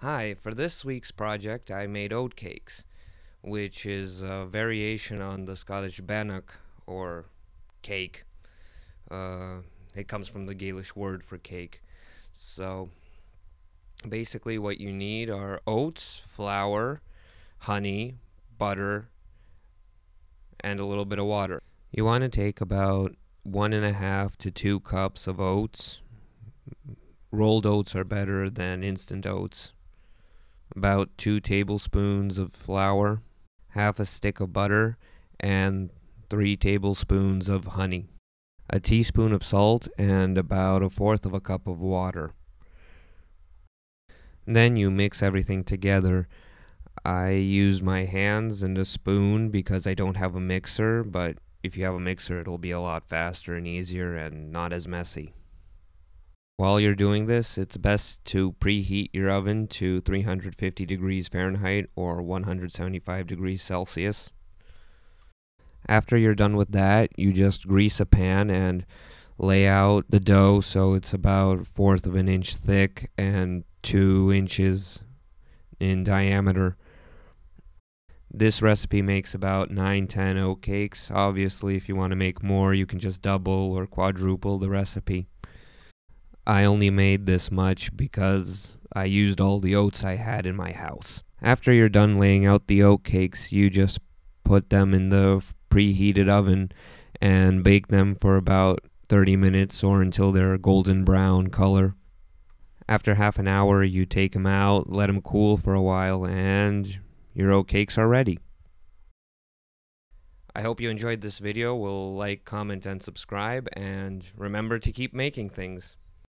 Hi, for this week's project I made oat cakes, which is a variation on the Scottish bannock or cake. Uh, it comes from the Gaelic word for cake. So basically what you need are oats, flour, honey, butter, and a little bit of water. You want to take about one and a half to two cups of oats. Rolled oats are better than instant oats about two tablespoons of flour, half a stick of butter, and three tablespoons of honey, a teaspoon of salt, and about a fourth of a cup of water. Then you mix everything together. I use my hands and a spoon because I don't have a mixer, but if you have a mixer, it'll be a lot faster and easier and not as messy. While you're doing this, it's best to preheat your oven to 350 degrees Fahrenheit or 175 degrees Celsius. After you're done with that, you just grease a pan and lay out the dough so it's about a fourth of an inch thick and two inches in diameter. This recipe makes about 9 10 oat cakes. Obviously, if you want to make more, you can just double or quadruple the recipe. I only made this much because I used all the oats I had in my house. After you're done laying out the oat cakes, you just put them in the preheated oven and bake them for about 30 minutes or until they're a golden brown color. After half an hour, you take them out, let them cool for a while, and your oat cakes are ready. I hope you enjoyed this video. Will like, comment, and subscribe, and remember to keep making things.